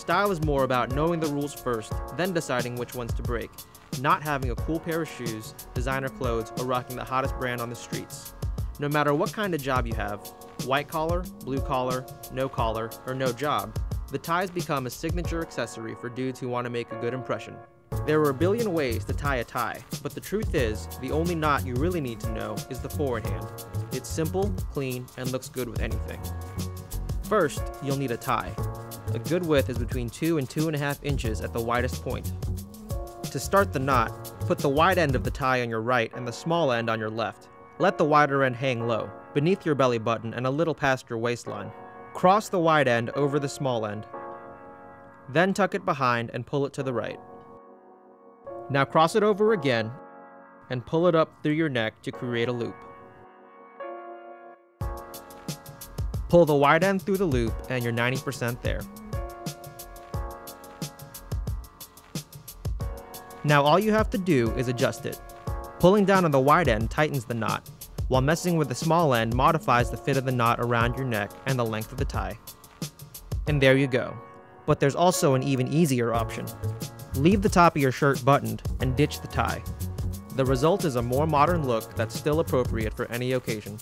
Style is more about knowing the rules first, then deciding which ones to break, not having a cool pair of shoes, designer clothes, or rocking the hottest brand on the streets. No matter what kind of job you have white collar, blue collar, no collar, or no job the ties become a signature accessory for dudes who want to make a good impression. There are a billion ways to tie a tie, but the truth is, the only knot you really need to know is the four-in-hand. It's simple, clean, and looks good with anything. First, you'll need a tie. A good width is between 2 and 2.5 inches at the widest point. To start the knot, put the wide end of the tie on your right and the small end on your left. Let the wider end hang low, beneath your belly button and a little past your waistline. Cross the wide end over the small end. Then tuck it behind and pull it to the right. Now cross it over again and pull it up through your neck to create a loop. Pull the wide end through the loop and you're 90% there. Now all you have to do is adjust it. Pulling down on the wide end tightens the knot, while messing with the small end modifies the fit of the knot around your neck and the length of the tie. And there you go. But there's also an even easier option. Leave the top of your shirt buttoned and ditch the tie. The result is a more modern look that's still appropriate for any occasion.